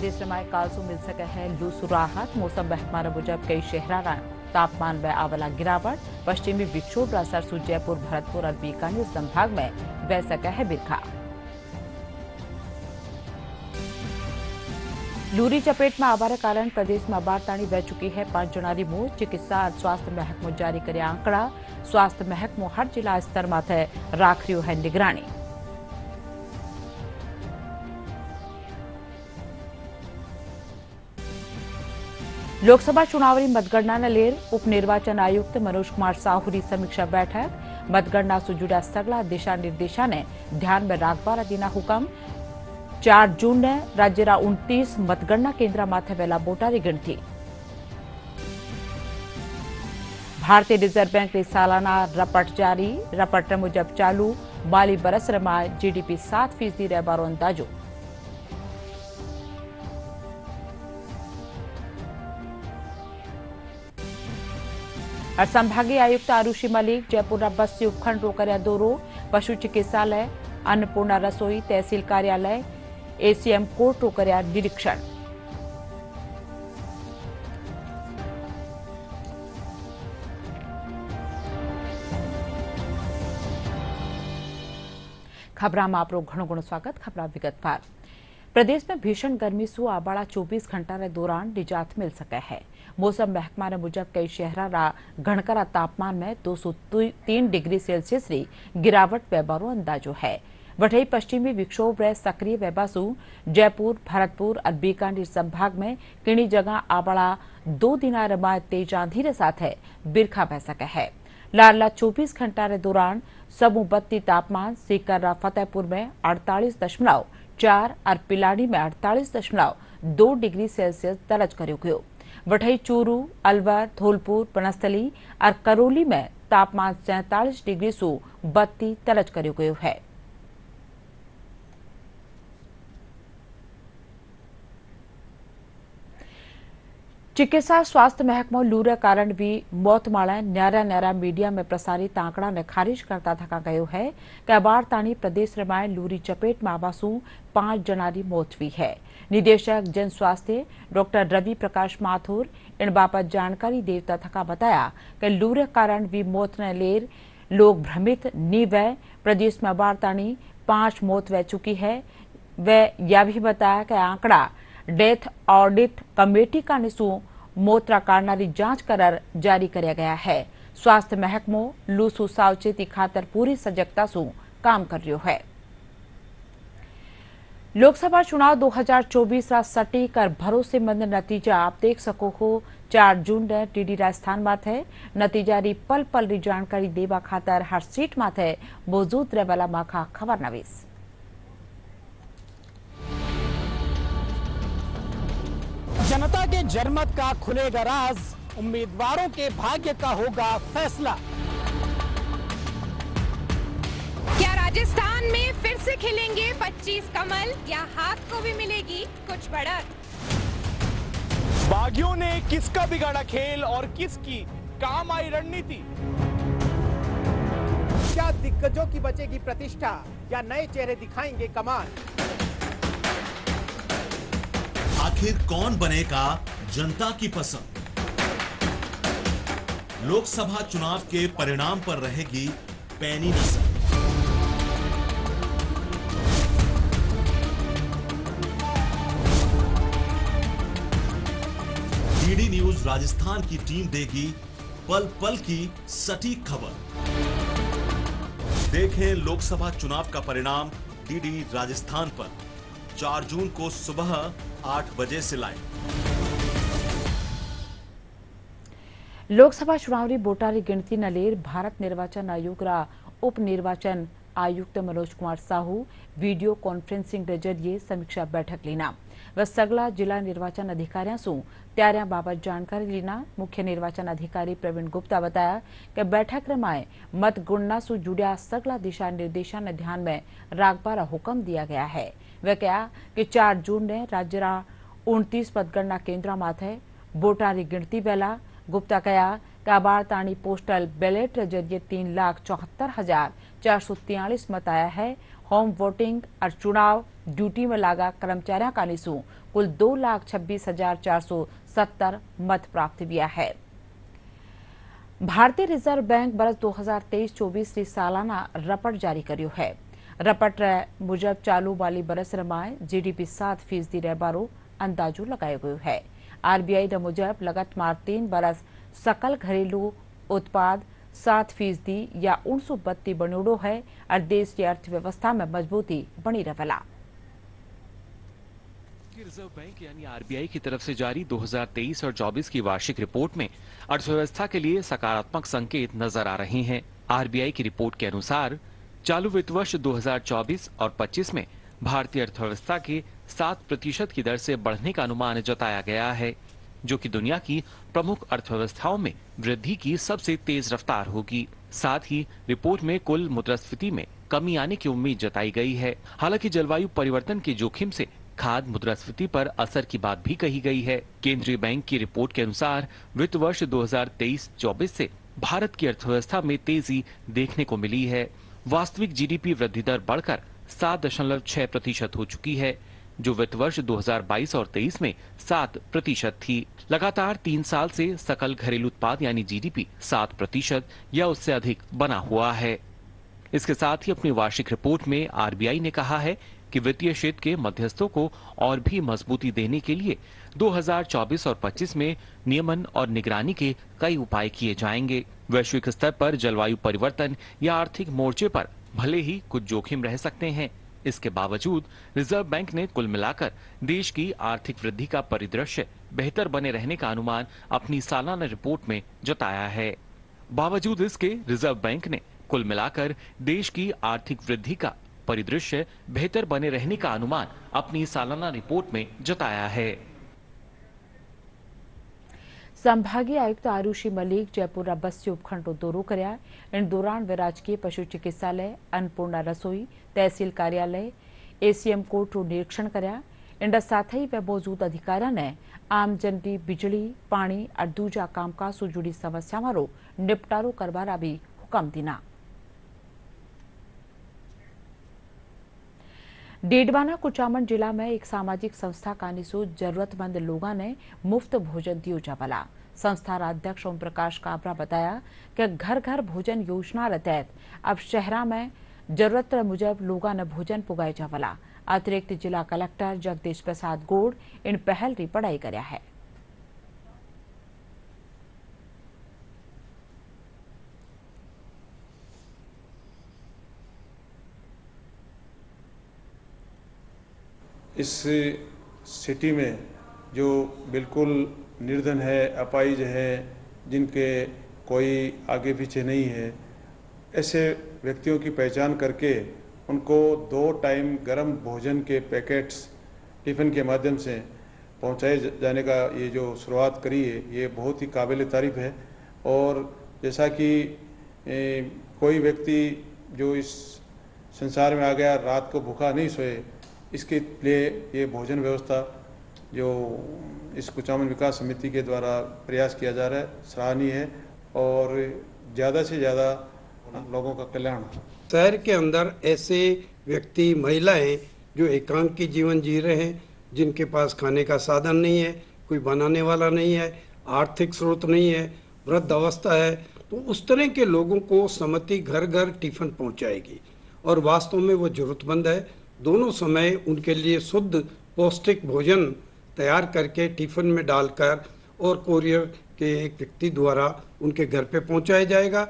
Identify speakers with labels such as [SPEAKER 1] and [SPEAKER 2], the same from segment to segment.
[SPEAKER 1] પ્રદેશમાં કાલસુ મિલ શકે હે લૂસુ રાહત મોસમ મહેકમાન મુજબ કઈ શહેરાના तापमान में आवाला गिरावट पश्चिमी विक्षोभ का असर जयपुर भरतपुर और बीकानेर संभाग में बह सका है बिरखा लूरी चपेट में आवार कारण प्रदेश में अबारताणी बह चुकी है पांच जनारी मौत चिकित्सा और स्वास्थ्य महकमो जारी करे आंकड़ा स्वास्थ्य महकमो हर जिला स्तर माथे राख रह्यो લોકસભા ચુનાવની મતગણનાને લેર ઉપનિર્વાચન આયુક્ત મનોજ કુમાર સાહુની સમીક્ષા બેઠક મતગણના સુજુડા સગલા દિશા નિર્દેશાને ધ્યાનમાં રાખવા દીના હુકમ ચાર જૂનને રાજ્યના ઉનતીસ મતગણના કેન્દ્રમાં થયેલા બોટાની ગણતી ભારતીય રિઝર્વ બેંકની સાલાના રપટ જારી રપટ મુજબ ચાલુ માલી બરસમાં જીડીપી સાત ફીસદી રહેવાનો અંદાજો और संभागीय आयुक्त आरुषि मलिक, जयपुर बस्ती उपखंड रोकरिया दोरो, पशु चिकित्सालय, अन्नपूर्णा रसोई, तहसील कार्यालय, एसीएम कोर्ट रोकरिया निरीक्षण। खबर में आप घणो घणो स्वागत, खबर विगतवार। प्रदेश में भीषण गर्मी सु आबाड़ा 24 घंटा के दौरान निजात मिल सके है। मौसम महकमा ने मुजब कई शहरा घणकरा तापमान में 203 डिग्री सेल्सियस री गिरावट वेबारो अंदाजो है। वठई पश्चिमी विक्षोभ रे सक्रिय वेबासु जयपुर, भरतपुर, और बीकानेर संभाग में किणी जगह आबाड़ा दो दिना रमा तेज आंधी रे साथ है, बिरखा बह सके है। लारला 24 घंटा के दौरान सबू बत्ती तापमान सीकर फतेहपुर में अड़तालीस दशमलव चार और पिलाड़ी में अड़तालीस दशमलव दो डिग्री सेल्सियस दर्ज कर वठई चूरू, अलवर, धौलपुर बनस्थली और करौली में तापमान सैंतालीस डिग्री सो बत्ती दर्ज कर चिकित्सा स्वास्थ्य महकमो लूरे कारण भी मौत माळे न्यारा न्यारा मीडिया में प्रसारित आंकड़ा ने खारिज करता थका गयो है। कि अबार ताणी प्रदेश रमाए लूरी चपेट में आवासू पाँच जनारी मौत हुई है। निदेशक जन स्वास्थ्य डॉक्टर रवि प्रकाश माथुर इन बाबत जानकारी देवता थका बताया कि लूर कारण भी मौत ने लेर लोग भ्रमित नी वह प्रदेश में अबार ताणी पाँच मौत वह चुकी है। वह यह भी बताया कि आंकड़ा डेथ ऑडिट कमेटी का निसु मोतरा काढ़नारी जाँच करार जारी कराया गया है। स्वास्थ्य महकमो लूसू सावचेती खातर पूरी सजगता सु काम कर रही है। लोकसभा चुनाव 2024 का सटीक और भरोसेमंद नतीजा आप देख सको हो। चार जून टीडी राजस्थान माथे नतीजा री पल पल री जानकारी देवा खातर हर सीट माथे मौजूद रहेला
[SPEAKER 2] जनता के जनमत का खुलेगा राज उम्मीदवारों के भाग्य का होगा फैसला।
[SPEAKER 3] क्या राजस्थान में फिर से खिलेंगे 25 कमल? या हाथ को भी मिलेगी कुछ बढ़त?
[SPEAKER 2] बागियों ने किसका बिगाड़ा खेल और किसकी काम आई रणनीति? क्या दिग्गजों की बचेगी प्रतिष्ठा? या नए चेहरे दिखाएँगे कमाल?
[SPEAKER 4] आखिर कौन बनेगा जनता की पसंद? लोकसभा चुनाव के परिणाम पर रहेगी पैनी नज़र। डीडी न्यूज़ राजस्थान की टीम देगी पल पल की सटीक खबर। देखें लोकसभा चुनाव का परिणाम डीडी राजस्थान पर। 4 जून को सुबह 8 बजे से लाइव।
[SPEAKER 1] लोकसभा चुनाव री बोटारी गिनती नलेर भारत निर्वाचन आयोग रा उप निर्वाचन आयुक्त मनोज कुमार साहू वीडियो कॉन्फ्रेंसिंग के ज़रिए समीक्षा बैठक लेना। व सगला जिला निर्वाचन अधिकारियों सु त्यारिया बाबत जानकारी लेना। मुख्य निर्वाचन अधिकारी प्रवीण गुप्ता बताया कि बैठक रमाए मतगणना सु जुड़िया सगला दिशा निर्देशा ने ध्यान में रागबारा हुक्म दिया गया है। वह कहा कि चार जून ने राज्य उनतीस मतगणना केन्द्र माथे बोटारी गिनती वेला गुप्ता कहा कि अबार ताणी पोस्टल बैलेट के जरिए तीन लाख चौहत्तर हजार चार सौ तियालीस मत आया है होम वोटिंग और चुनाव ड्यूटी में लागा कर्मचारियों का निशु कुल दो लाख छब्बीस हजार चार सौ सत्तर मत प्राप्त किया है ભારતીય રિઝર્વ બેંક વર્ષ દો હજાર તેવીસ ચોવીસની સાલાના રપટ જારી કર્યો છે રપટ મુજબ ચાલુ વાલી બરસ રમાય જીડીપી સાત ફીસદી રહેવાનો અંદાજો લગાયો ગયો છે આરબીઆઈ મુજબ લગતમાર तीन बरस सकल घरेलू उत्पाद सात फीसदी या उनसौ बत्ती बणोड़ो है और देश की अर्थव्यवस्था में मजबूती बनी रहेला
[SPEAKER 5] रिजर्व बैंक यानी आरबीआई की तरफ से जारी 2023 और 24 की वार्षिक रिपोर्ट में अर्थव्यवस्था के लिए सकारात्मक संकेत नजर आ रहे हैं आरबीआई की रिपोर्ट के अनुसार चालू वित्त वर्ष 2024 और 25 में भारतीय अर्थव्यवस्था के 7 प्रतिशत की दर से बढ़ने का अनुमान जताया गया है, जो कि दुनिया की प्रमुख अर्थव्यवस्थाओं में वृद्धि की सबसे तेज रफ्तार होगी। साथ ही रिपोर्ट में कुल मुद्रास्फीति में कमी आने की उम्मीद जताई गई है। हालाँकि जलवायु परिवर्तन के जोखिम से खाद मुद्रास्फीति पर असर की बात भी कही गई है। केंद्रीय बैंक की रिपोर्ट के अनुसार वित्त वर्ष 2023-24 से भारत की अर्थव्यवस्था में तेज़ी देखने को मिली है। वास्तविक जीडीपी वृद्धि दर बढ़कर सात दशमलव छह प्रतिशत हो चुकी है, जो वित्त वर्ष 2022 और 23 में सात प्रतिशत थी। लगातार तीन साल से सकल घरेलू उत्पाद यानी जीडीपी सात प्रतिशत या उससे अधिक बना हुआ है। इसके साथ ही अपनी वार्षिक रिपोर्ट में आरबीआई ने कहा है कि वित्तीय क्षेत्र के मध्यस्थों को और भी मजबूती देने के लिए 2024 और 25 में नियमन और निगरानी के कई उपाय किए जाएँगे। वैश्विक स्तर पर जलवायु परिवर्तन या आर्थिक मोर्चे पर भले ही कुछ जोखिम रह सकते हैं। इसके बावजूद, रिज़र्व बैंक ने कुल मिलाकर देश की आर्थिक वृद्धि का परिदृश्य बेहतर बने रहने का अनुमान अपनी सालाना रिपोर्ट में जताया है। बावजूद इसके, रिज़र्व बैंक ने कुल मिलाकर देश की आर्थिक वृद्धि का परिदृश्य बेहतर बने रहने का अनुमान अपनी सालाना रिपोर्ट में जताया है।
[SPEAKER 1] संभागीय आयुक्त आरुषि मलिक जयपुर बस्ती उपखंड को दौरों कर इन दौरान वे राजकीय पशु चिकित्सालय, अन्नपूर्णा रसोई, तहसील कार्यालय, एसीएम कोर्ट रू निरीक्षण कर इंडा साथ ही वे मौजूद अधिकारियों ने आम जन की बिजली, पानी और दूजा कामकाज से जुड़ी समस्याओं रो निपटारो करवारा भी हुक्म दिना। डेडवाना कुचामन जिला में एक सामाजिक संस्था का कानिसो जरूरतमंद लोगों ने मुफ़्त भोजन दियो जावला संस्था अध्यक्ष ओम प्रकाश काबरा बताया कि घर घर भोजन योजना के तहत अब शहरा में ज़रूरत मुजब लोगों ने भोजन पुगाए जावाला अतिरिक्त जिला कलेक्टर जगदीश प्रसाद गोड़ इन पहल की पढ़ाई कराया है।
[SPEAKER 6] इस सिटी में जो बिल्कुल निर्धन है अपाइज है, जिनके कोई आगे पीछे नहीं है, ऐसे व्यक्तियों की पहचान करके उनको दो टाइम गर्म भोजन के पैकेट्स टिफ़िन के माध्यम से पहुँचाए जाने का ये जो शुरुआत करी है, ये बहुत ही काबिल तारीफ़ है। और जैसा कि कोई व्यक्ति जो इस संसार में आ गया, रात को भूखा नहीं सोए इसके लिए ये भोजन व्यवस्था जो इस कुचामन विकास समिति के द्वारा प्रयास किया जा रहा है, सराहनीय है और ज़्यादा से ज़्यादा लोगों का कल्याण।
[SPEAKER 7] शहर के अंदर ऐसे व्यक्ति, महिलाएँ जो एकांकी जीवन जी रहे हैं, जिनके पास खाने का साधन नहीं है, कोई बनाने वाला नहीं है, आर्थिक स्रोत नहीं है, वृद्ध अवस्था है तो उस तरह के लोगों को समिति घर घर टिफ़िन पहुंचाएगी। और वास्तव में वो जरूरतमंद है दोनों समय उनके लिए शुद्ध पौष्टिक भोजन तैयार करके टिफ़िन में डालकर और कोरियर के एक व्यक्ति द्वारा उनके घर पे पहुँचाया जाएगा।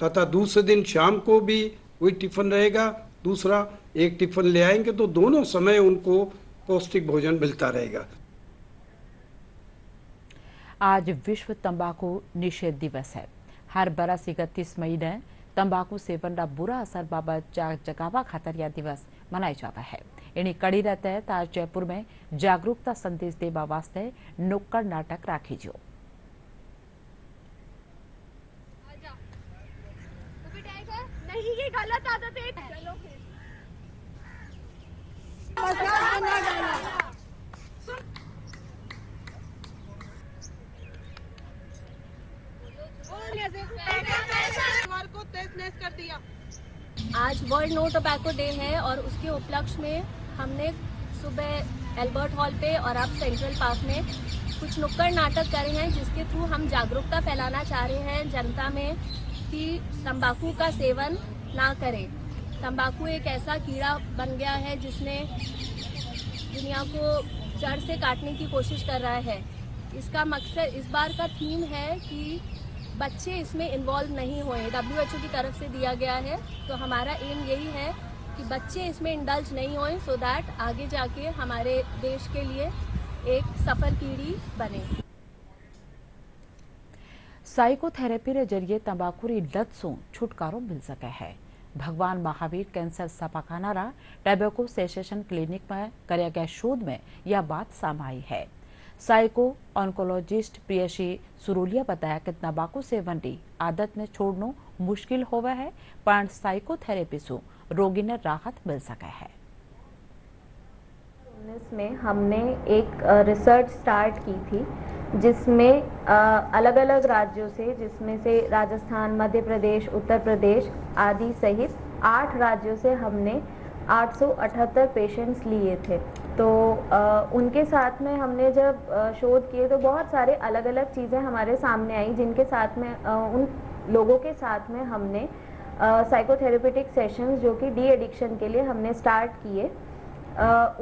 [SPEAKER 7] तथा दूसरे दिन शाम को भी वही टिफ़िन रहेगा। दूसरा एक टिफ़िन ले आएँगे तो दोनों समय उनको पौष्टिक भोजन मिलता रहेगा।
[SPEAKER 1] आज विश्व तंबाकू निषेध दिवस है। हर बरस इकतीस मई ने तंबाकू सेवन का बुरा असर बाबत जगावा खातर यह दिवस मनाया जाता है એની કડી તહેત आज जयपुर में जागरूकता संदेश देवा वास्ते नुक्कड़ नाटक राखी जो
[SPEAKER 8] नहीं ये गलत आदत है आज वर्ल्ड नो टोबैको डे है और उसके उपलक्ष्य में हमने सुबह एल्बर्ट हॉल पे और अब सेंट्रल पार्क में कुछ नुक्कड़ नाटक करे हैं, जिसके थ्रू हम जागरूकता फैलाना चाह रहे हैं जनता में कि तंबाकू का सेवन ना करें। तंबाकू एक ऐसा कीड़ा बन गया है जिसने दुनिया को जड़ से काटने की कोशिश कर रहा है। इसका मकसद, इस बार का थीम है कि बच्चे इसमें इन्वॉल्व नहीं हुए हैं। डब्ल्यू की तरफ़ से दिया गया है। तो हमारा एम यही है कि बच्चे इसमें इंडल्ज नहीं हुए सो दैट आगे जाके हमारे देश के लिए एक सफल पीढ़ी बने।
[SPEAKER 1] साइकोथेरेपी के ज़रिए तंबाकूरी लत सो छुटकारो मिल सके है। भगवान महावीर कैंसर सपाखाना टैबेको सेसेशन क्लिनिक में कराया गया शोध में यह बात सामने आई है। साइको ऑन्कोलॉजिस्ट प्रियशी सुरोलिया बताया कि तंबाकू सेवन की आदत ने छोड़ना मुश्किल होवा है पर साइकोथेरेपी से रोगी ने राहत मिल सके है।
[SPEAKER 9] में हमने एक रिसर्च स्टार्ट की थी जिसमेम अलग अलग राज्यों से, जिसमें से राजस्थान, मध्य प्रदेश, उत्तर प्रदेश आदि सहित आठ राज्यों से हमने 878 पेशेंट्स लिए थे। तो आ, उनके साथ में हमने जब शोध किए तो बहुत सारे अलग अलग चीज़ें हमारे सामने आई जिनके साथ में आ, उन लोगों के साथ में हमने साइकोथेरेपेटिक सेशंस जो कि डी एडिक्शन के लिए हमने स्टार्ट किए।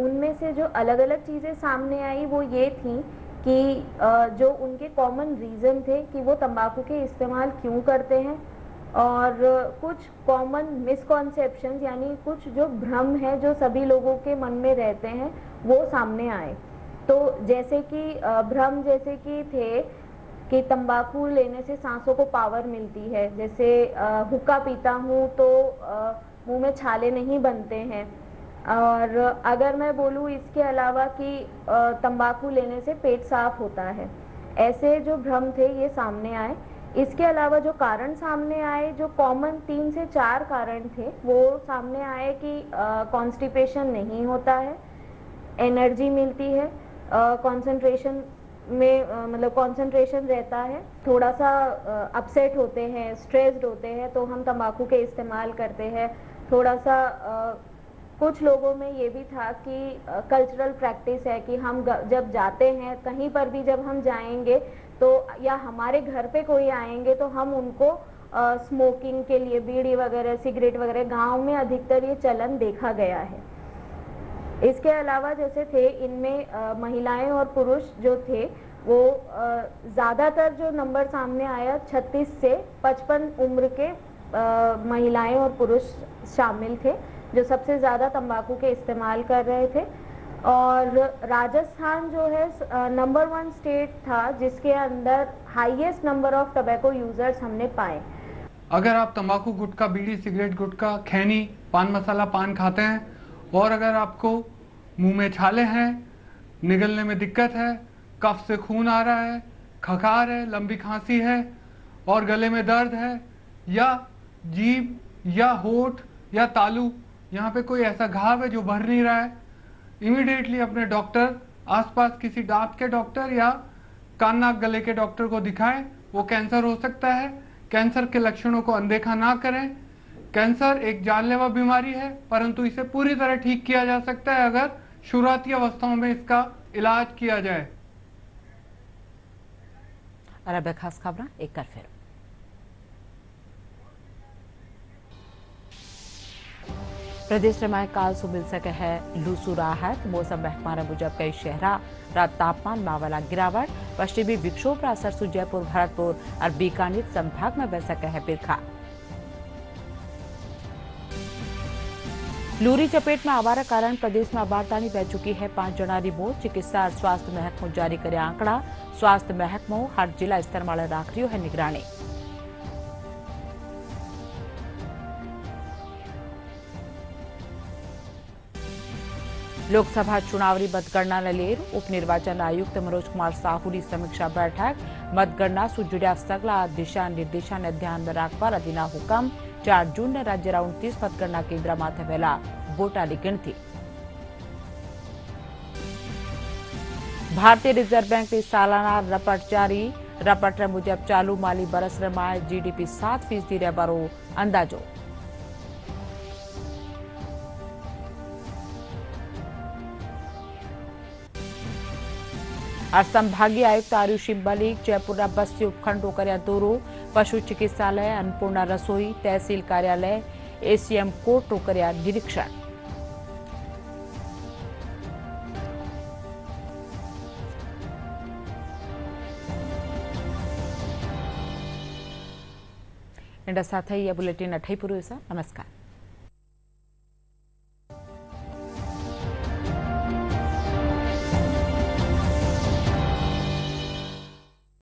[SPEAKER 9] उनमें से जो अलग अलग चीज़ें सामने आई वो ये थी कि जो उनके कॉमन रीज़न थे कि वो तंबाकू के इस्तेमाल क्यों करते हैं और कुछ कॉमन मिसकॉन्सेप्शन यानी कुछ जो भ्रम है जो सभी लोगों के मन में रहते हैं, वो सामने आए। तो जैसे कि भ्रम जैसे कि थे कि तंबाकू लेने से सांसों को पावर मिलती है। जैसे हुक्का पीता हूँ तो मुँह में छाले नहीं बनते हैं। और अगर मैं बोलूँ इसके अलावा कि तंबाकू लेने से पेट साफ़ होता है। ऐसे जो भ्रम थे, ये सामने आए। इसके अलावा जो कारण सामने आए जो कॉमन तीन से चार कारण थे वो सामने आए कि कॉन्स्टिपेशन नहीं होता है एनर्जी मिलती है कंसंट्रेशन में मतलब कंसंट्रेशन रहता है थोड़ा सा अपसेट होते हैं स्ट्रेस्ड होते हैं तो हम तंबाकू के इस्तेमाल करते हैं थोड़ा सा आ, कुछ लोगों में ये भी था कि कल्चरल प्रैक्टिस है कि हम जब जाते हैं कहीं पर भी जब हम जाएँगे तो या हमारे घर पे कोई आएँगे तो हम उनको स्मोकिंग के लिए, बीड़ी वगैरह सिगरेट वगैरह, गाँव में अधिकतर ये चलन देखा गया है। इसके अलावा जैसे थे, इनमें महिलाएँ और पुरुष जो थे, वो ज़्यादातर जो नंबर सामने आया 36 से 55 उम्र के महिलाएँ और पुरुष शामिल थे, जो सबसे ज़्यादा तंबाकू के इस्तेमाल कर रहे थे। और राजस्थान जो है नंबर वन स्टेट था, जिसके अंदर highest number of tobacco users हमने पाए।
[SPEAKER 10] अगर आप तंबाकू, गुटखा, बीड़ी, सिगरेट, गुटखा, खैनी, पान मसाला, पान खाते हैं, और अगर आपको मुँह में छाले हैं, निगलने में दिक्कत है, कफ से खून आ रहा है खखार है, लंबी खांसी है, और गले में दर्द है, या जीभ, या होठ, या तालू, यहाँ पे कोई ऐसा घाव है जो भर नहीं रहा है इमीडिएटली अपने डॉक्टर, आसपास किसी दांत के डॉक्टर या कान नाक गले के डॉक्टर को दिखाएँ। वो कैंसर हो सकता है। कैंसर के लक्षणों को अनदेखा ना करें। कैंसर एक जानलेवा बीमारी है, परंतु इसे पूरी तरह ठीक किया जा सकता है अगर शुरुआती अवस्थाओं में इसका इलाज किया जाए।
[SPEAKER 1] अरब खास खबर, एक बार फिर। પ્રદેશમાં કાલ સુમિલ શકે હૈ લૂસુ રાહત મોસમ મહેકમાન મુજબ કઈ શહેરા રાત તાપમાનમાં આવેલા गिरावट पश्चिमी विक्षोभ का असर से जयपुर भरतपुर और बीकानेर संभाग में बह सके है पिरखा लूरी चपेट में आवारा कारण प्रदेश में अबारतानी बह चुकी है पांच जना की मौत चिकित्सा और स्वास्थ्य महकमो जारी करे आंकड़ा स्वास्थ्य महकमो हर जिला स्तर में राख रो है निगरानी लोकसभा चुनावी मतगणना ने लेर। उपनिर्वाचन आयुक्त मनोज कुमार साहू की समीक्षा बैठक। मतगणना से जुड़ा सगला दिशा निर्देशा ने ध्यान में रखवा अधीना हुकम। चार जून ने राज्य उनतीस मतगणना केन्द्र में थवेला वोटानी गिणती भारतीय रिज़र्व बैंक की सालाना रपट जारी। रपट मुजब चालू আর સંભાગીય આયુક્ત આરુષિ મલિક જયપુરના બસ્તી ઉપખંડો કર્યા દોરો પશુ ચિકિત્સાલય અન્નપૂર્ણા રસોઈ તહેસીલ કાર્યાલય એસીએમ કોર્ટો કર્યા નિરીક્ષણ એના સાથે આ બુલેટિન અઠાઈ પૂરું નમસ્કાર